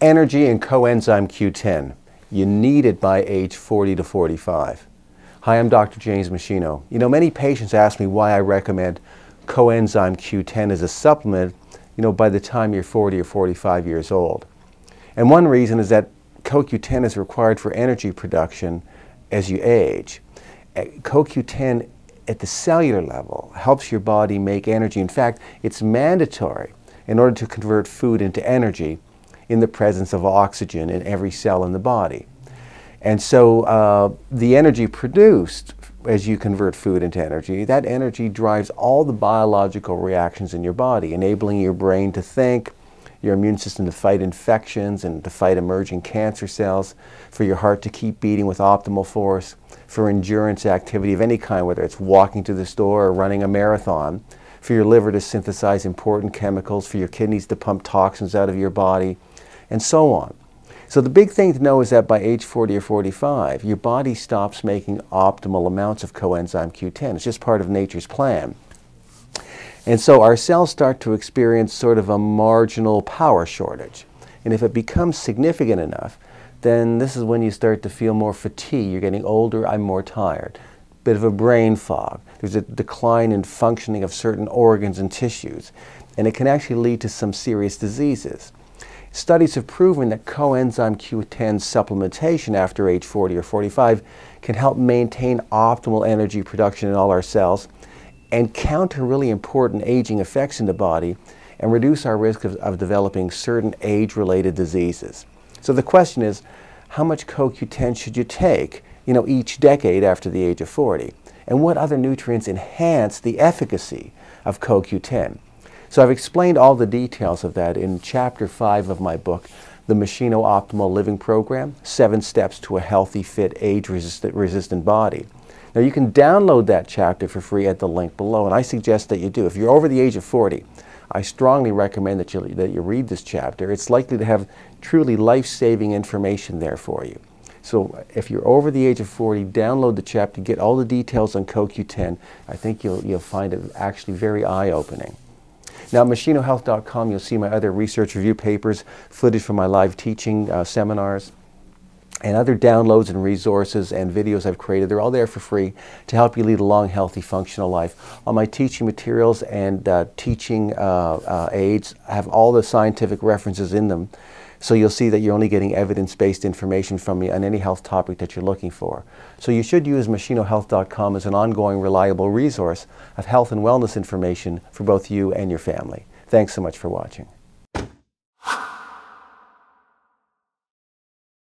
Energy and coenzyme Q10. You need it by age 40 to 45. Hi, I'm Dr. James Meschino. You know, many patients ask me why I recommend coenzyme Q10 as a supplement, you know, by the time you're 40 or 45 years old. And one reason is that CoQ10 is required for energy production as you age. Uh, CoQ10 at the cellular level helps your body make energy. In fact, it's mandatory in order to convert food into energy in the presence of oxygen in every cell in the body. And so uh, the energy produced as you convert food into energy, that energy drives all the biological reactions in your body, enabling your brain to think, your immune system to fight infections and to fight emerging cancer cells, for your heart to keep beating with optimal force, for endurance activity of any kind, whether it's walking to the store or running a marathon, for your liver to synthesize important chemicals, for your kidneys to pump toxins out of your body, and so on. So the big thing to know is that by age 40 or 45, your body stops making optimal amounts of coenzyme Q10. It's just part of nature's plan. And so our cells start to experience sort of a marginal power shortage. And if it becomes significant enough, then this is when you start to feel more fatigue. You're getting older, I'm more tired. Bit of a brain fog. There's a decline in functioning of certain organs and tissues. And it can actually lead to some serious diseases. Studies have proven that coenzyme Q10 supplementation after age 40 or 45 can help maintain optimal energy production in all our cells and counter really important aging effects in the body and reduce our risk of, of developing certain age-related diseases. So the question is, how much CoQ10 should you take, you know, each decade after the age of 40? And what other nutrients enhance the efficacy of CoQ10? So I've explained all the details of that in chapter 5 of my book, The Meschino Optimal Living Program, Seven Steps to a Healthy, Fit, Age-Resistant resistant Body. Now you can download that chapter for free at the link below, and I suggest that you do. If you're over the age of 40, I strongly recommend that you, that you read this chapter. It's likely to have truly life-saving information there for you. So if you're over the age of 40, download the chapter, get all the details on CoQ10. I think you'll, you'll find it actually very eye-opening. Now, at meschinohealth.com, you'll see my other research review papers, footage from my live teaching uh, seminars, and other downloads and resources and videos I've created. They're all there for free to help you lead a long, healthy, functional life. All my teaching materials and uh, teaching uh, uh aids have all the scientific references in them. So you'll see that you're only getting evidence-based information from me on any health topic that you're looking for. So you should use meschinohealth.com as an ongoing reliable resource of health and wellness information for both you and your family. Thanks so much for watching.